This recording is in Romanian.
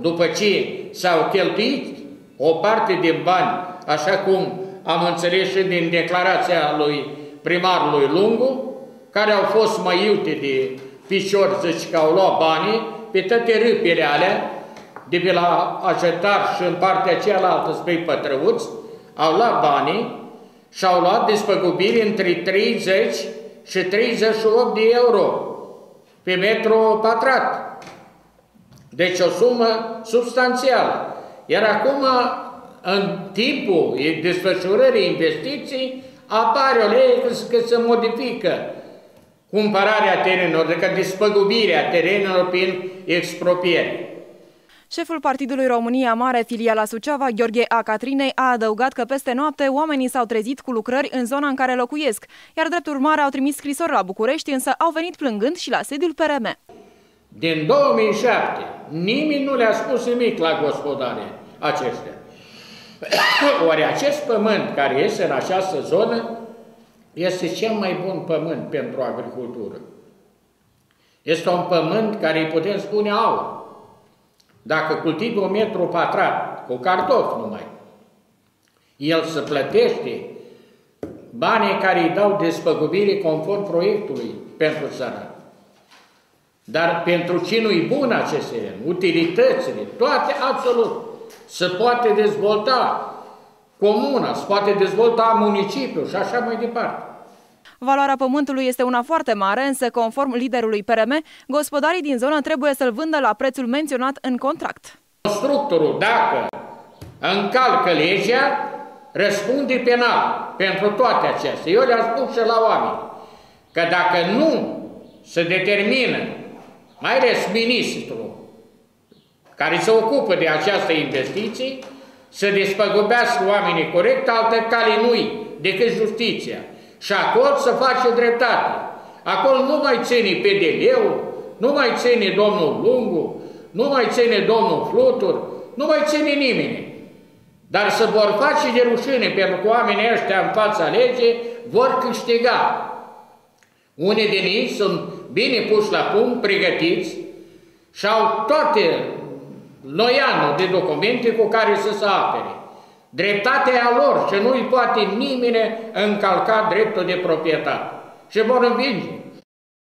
după ce s-au cheltuit o parte din bani, așa cum am înțeles și din declarația lui primarului Lungu, care au fost mai iute de picior, zici că au luat banii, pe toate râpele alea, de pe la ajetar și în partea cealaltă spre pătrăuți, au luat banii și au luat despăgubiri între 30 și 38 de euro pe metru pătrat. Deci o sumă substanțială. Iar acum, în timpul desfășurării investiții, apare o lege că se modifică cumpărarea terenilor, adică despăgubirea terenilor prin expropiere. Șeful Partidului România Mare, filiala Suceava, Gheorghe A. Catrinei, a adăugat că peste noapte oamenii s-au trezit cu lucrări în zona în care locuiesc, iar drept urmare au trimis scrisori la București, însă au venit plângând și la sediul PRM. Din 2007, nimeni nu le-a spus nimic la gospodare aceștia. Ori acest pământ care este în această zonă este cel mai bun pământ pentru agricultură. Este un pământ care îi putem spune aur. Dacă cultivi un metru pătrat cu cartofi numai, el se plătește banii care îi dau despăgubire conform proiectului pentru țară. Dar pentru cine nu-i bun acest utilitățile, toate absolut, se poate dezvolta comuna, se poate dezvolta municipiul și așa mai departe. Valoarea pământului este una foarte mare, însă, conform liderului PRM, gospodarii din zonă trebuie să-l vândă la prețul menționat în contract. Constructorul, dacă încalcă legea, răspunde penal pentru toate acestea. Eu le-am spus și la oameni că dacă nu se determină, mai ales ministrul care se ocupă de această investiție, să despăgubească oamenii corect, altă cale nu decât justiția. Și acolo să face dreptate. Acolo nu mai ține PDL-ul, nu mai ține domnul Lungu, nu mai ține domnul Flutur, nu mai ține nimeni. Dar să vor face de rușine, pentru că oamenii ăștia în fața legii vor câștiga. Unii din ei sunt bine puși la punct, pregătiți și au toate loianul de documente cu care să se apere. Dreptatea lor și nu-i poate nimeni încalca dreptul de proprietate. Și vor învinge.